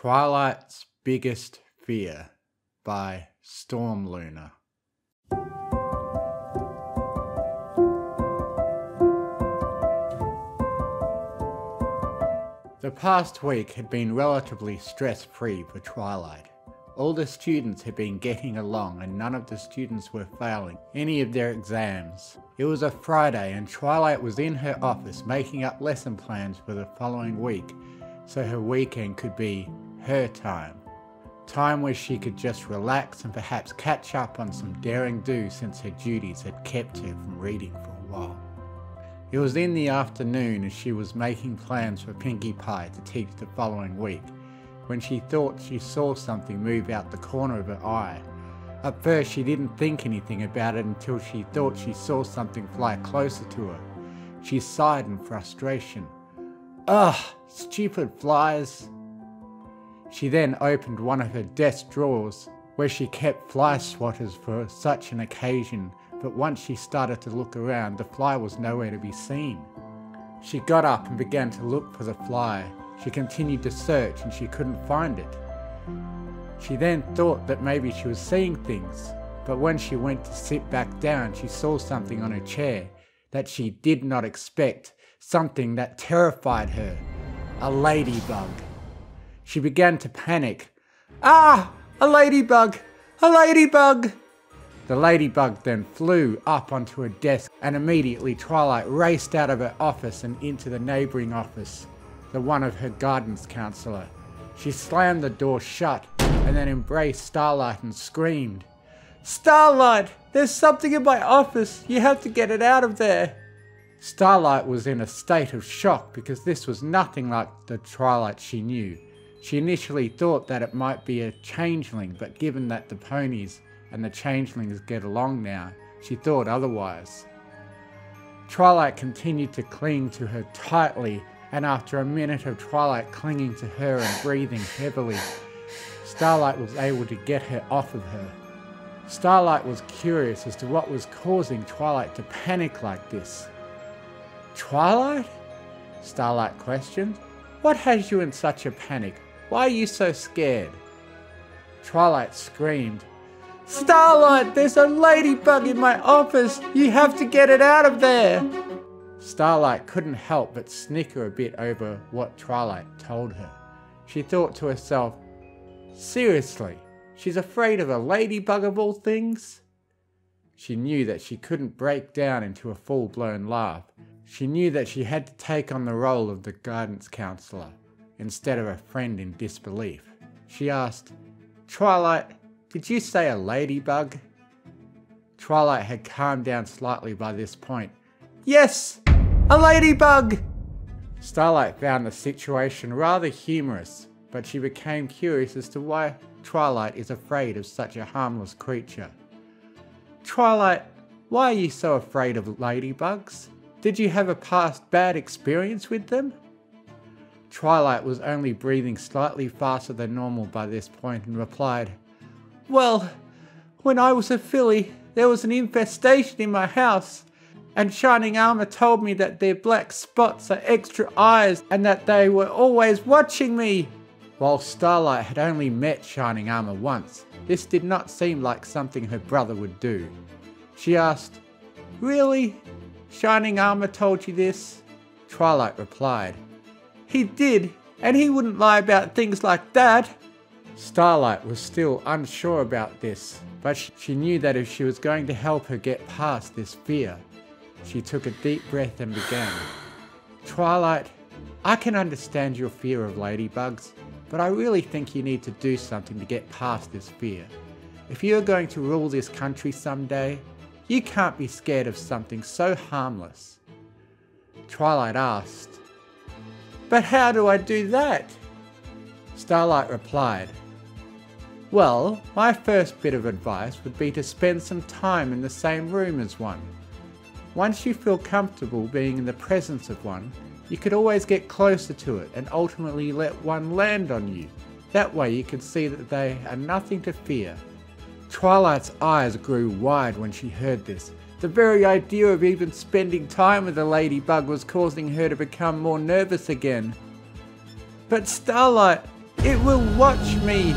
Twilight's Biggest Fear by Storm Luna. The past week had been relatively stress free for Twilight. All the students had been getting along and none of the students were failing any of their exams. It was a Friday and Twilight was in her office making up lesson plans for the following week so her weekend could be her time. Time where she could just relax and perhaps catch up on some Daring Do since her duties had kept her from reading for a while. It was in the afternoon as she was making plans for Pinkie Pie to teach the following week when she thought she saw something move out the corner of her eye. At first she didn't think anything about it until she thought she saw something fly closer to her. She sighed in frustration. Ugh, stupid flies. She then opened one of her desk drawers where she kept fly swatters for such an occasion, but once she started to look around, the fly was nowhere to be seen. She got up and began to look for the fly. She continued to search and she couldn't find it. She then thought that maybe she was seeing things, but when she went to sit back down, she saw something on her chair that she did not expect, something that terrified her a ladybug. She began to panic. Ah! A ladybug! A ladybug! The ladybug then flew up onto her desk and immediately Twilight raced out of her office and into the neighbouring office, the one of her guidance counsellor. She slammed the door shut and then embraced Starlight and screamed, Starlight! There's something in my office! You have to get it out of there! Starlight was in a state of shock because this was nothing like the Twilight she knew. She initially thought that it might be a changeling, but given that the ponies and the changelings get along now, she thought otherwise. Twilight continued to cling to her tightly, and after a minute of Twilight clinging to her and breathing heavily, Starlight was able to get her off of her. Starlight was curious as to what was causing Twilight to panic like this. Twilight? Starlight questioned. What has you in such a panic? Why are you so scared? Twilight screamed. Starlight, there's a ladybug in my office. You have to get it out of there. Starlight couldn't help but snicker a bit over what Twilight told her. She thought to herself, Seriously, she's afraid of a ladybug of all things? She knew that she couldn't break down into a full blown laugh. She knew that she had to take on the role of the guidance counselor instead of a friend in disbelief. She asked, Twilight, did you say a ladybug? Twilight had calmed down slightly by this point. Yes, a ladybug! Starlight found the situation rather humorous, but she became curious as to why Twilight is afraid of such a harmless creature. Twilight, why are you so afraid of ladybugs? Did you have a past bad experience with them? Twilight was only breathing slightly faster than normal by this point and replied, Well, when I was a filly, there was an infestation in my house, and Shining Armor told me that their black spots are extra eyes and that they were always watching me. While Starlight had only met Shining Armor once, this did not seem like something her brother would do. She asked, Really? Shining Armor told you this? Twilight replied, He did, and he wouldn't lie about things like that. Starlight was still unsure about this, but she knew that if she was going to help her get past this fear, she took a deep breath and began. Twilight, I can understand your fear of ladybugs, but I really think you need to do something to get past this fear. If you are going to rule this country someday, you can't be scared of something so harmless. Twilight asked, But how do I do that? Starlight replied, Well, my first bit of advice would be to spend some time in the same room as one. Once you feel comfortable being in the presence of one, you could always get closer to it and ultimately let one land on you. That way you can see that they are nothing to fear. Twilight's eyes grew wide when she heard this. The very idea of even spending time with a ladybug was causing her to become more nervous again. But Starlight, It will watch me.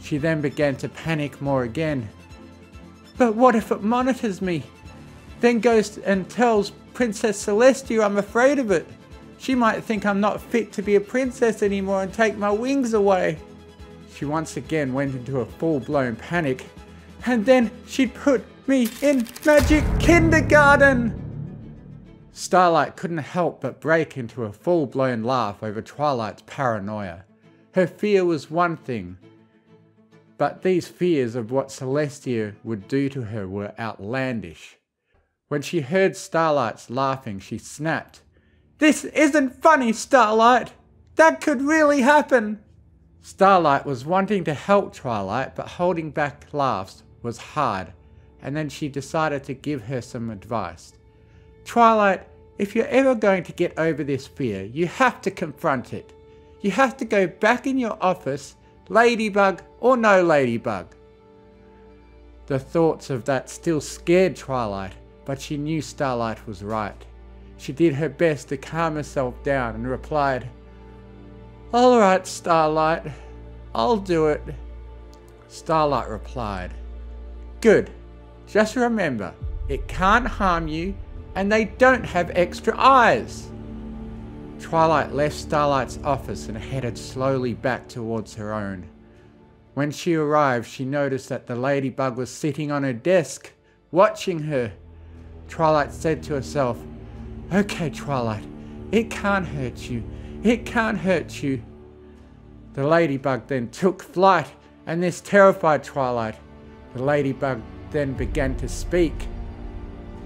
She then began to panic more again. But what if it monitors me? Then goes and tells Princess Celestia I'm afraid of it. She might think I'm not fit to be a princess anymore and take my wings away. She once again went into a full-blown panic. And then she'd put me in magic kindergarten! Starlight couldn't help but break into a full-blown laugh over Twilight's paranoia. Her fear was one thing, but these fears of what Celestia would do to her were outlandish. When she heard Starlight's laughing, she snapped, This isn't funny, Starlight! That could really happen! Starlight was wanting to help Twilight, but holding back laughs was hard, and then she decided to give her some advice. Twilight, if you're ever going to get over this fear, you have to confront it. You have to go back in your office, ladybug or no ladybug. The thoughts of that still scared Twilight, but she knew Starlight was right. She did her best to calm herself down and replied, Alright, Starlight, I'll do it. Starlight replied, Good, just remember, it can't harm you and they don't have extra eyes. Twilight left Starlight's office and headed slowly back towards her own. When she arrived, she noticed that the ladybug was sitting on her desk, watching her. Twilight said to herself, Okay, Twilight, it can't hurt you. It can't hurt you. The ladybug then took flight, and this terrified Twilight. The ladybug then began to speak.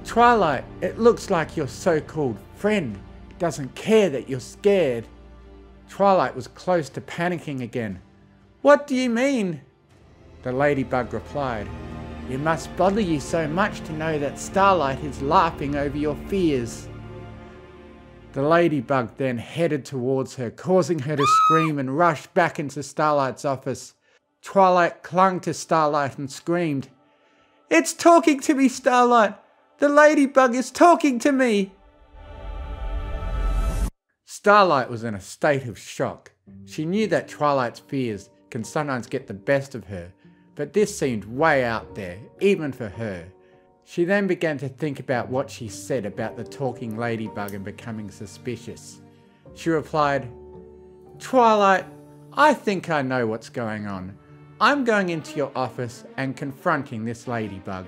Twilight, it looks like your so-called friend doesn't care that you're scared. Twilight was close to panicking again. What do you mean? The ladybug replied, It must bother you so much to know that Starlight is laughing over your fears. The ladybug then headed towards her, causing her to scream and rush back into Starlight's office. Twilight clung to Starlight and screamed, It's talking to me, Starlight! The ladybug is talking to me! Starlight was in a state of shock. She knew that Twilight's fears can sometimes get the best of her, but this seemed way out there, even for her. She then began to think about what she said about the talking ladybug and becoming suspicious. She replied, Twilight, I think I know what's going on. I'm going into your office and confronting this ladybug.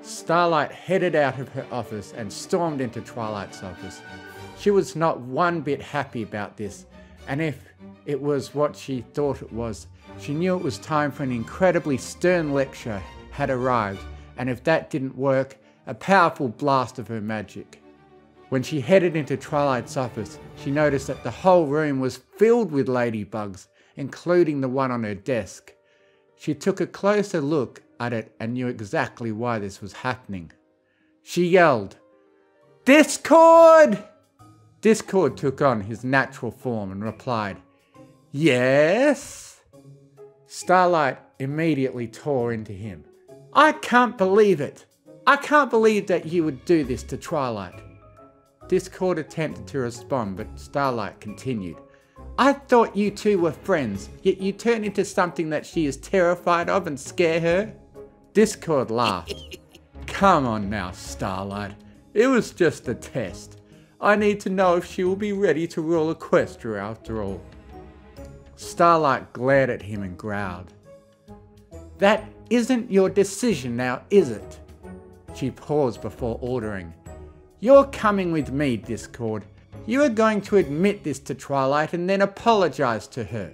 Starlight headed out of her office and stormed into Twilight's office. She was not one bit happy about this, and if it was what she thought it was, she knew it was time for an incredibly stern lecture had arrived, and if that didn't work, a powerful blast of her magic. When she headed into Twilight's office, she noticed that the whole room was filled with ladybugs, including the one on her desk. She took a closer look at it and knew exactly why this was happening. She yelled, Discord! Discord took on his natural form and replied, Yes? Starlight immediately tore into him. I can't believe it! I can't believe that you would do this to Twilight. Discord attempted to respond, but Starlight continued. I thought you two were friends, yet you turn into something that she is terrified of and scare her? Discord laughed. Come on now, Starlight. It was just a test. I need to know if she will be ready to rule Equestria after all. Starlight glared at him and growled. That isn't your decision now, is it? She paused before ordering. You're coming with me, Discord. You are going to admit this to Twilight and then apologize to her.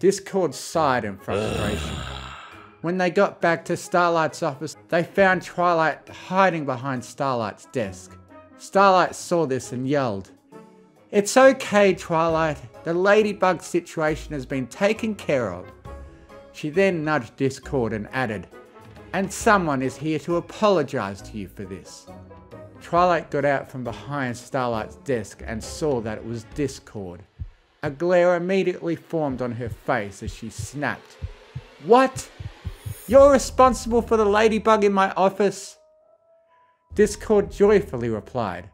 Discord sighed in frustration. When they got back to Starlight's office, they found Twilight hiding behind Starlight's desk. Starlight saw this and yelled, It's okay, Twilight. The ladybug situation has been taken care of. She then nudged Discord and added, And someone is here to apologize to you for this. Twilight got out from behind Starlight's desk and saw that it was Discord. A glare immediately formed on her face as she snapped. What? You're responsible for the ladybug in my office? Discord joyfully replied,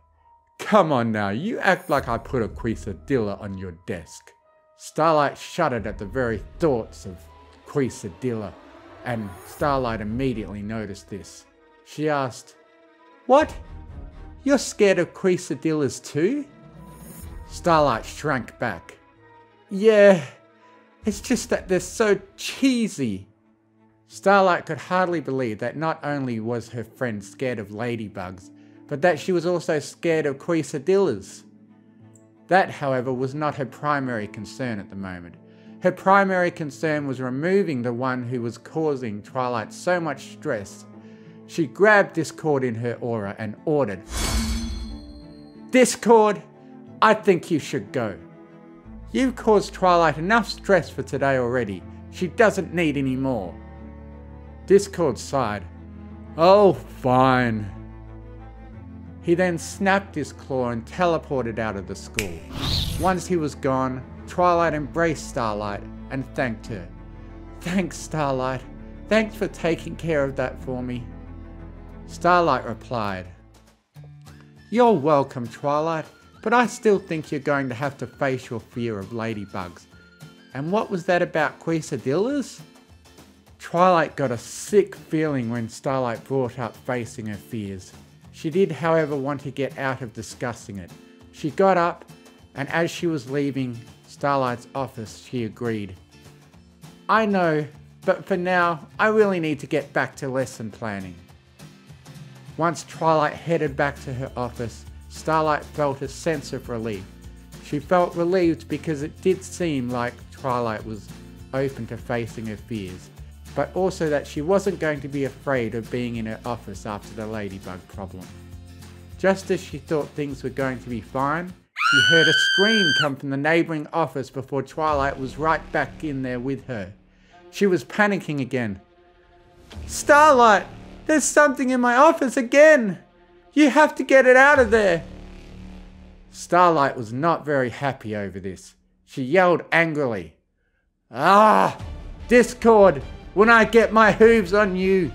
Come on now, you act like I put a quesadilla on your desk. Starlight shuddered at the very thoughts of Quesadilla, and Starlight immediately noticed this. She asked, What? You're scared of Quesadillas too? Starlight shrank back. Yeah, it's just that they're so cheesy. Starlight could hardly believe that not only was her friend scared of ladybugs, but that she was also scared of Quesadillas. That, however, was not her primary concern at the moment. Her primary concern was removing the one who was causing Twilight so much stress. She grabbed Discord in her aura and ordered, Discord, I think you should go. You've caused Twilight enough stress for today already. She doesn't need any more. Discord sighed. Oh, fine. He then snapped his claw and teleported out of the school. Once he was gone, Twilight embraced Starlight and thanked her. Thanks, Starlight. Thanks for taking care of that for me. Starlight replied, You're welcome, Twilight, but I still think you're going to have to face your fear of ladybugs. And what was that about Quesadillas? Twilight got a sick feeling when Starlight brought up facing her fears. She did, however, want to get out of discussing it. She got up, and as she was leaving Starlight's office, she agreed. I know, but for now, I really need to get back to lesson planning. Once Twilight headed back to her office, Starlight felt a sense of relief. She felt relieved because it did seem like Twilight was open to facing her fears but also that she wasn't going to be afraid of being in her office after the ladybug problem. Just as she thought things were going to be fine, she heard a scream come from the neighbouring office before Twilight was right back in there with her. She was panicking again. Starlight! There's something in my office again! You have to get it out of there! Starlight was not very happy over this. She yelled angrily. Ah! Discord! when I get my hooves on you.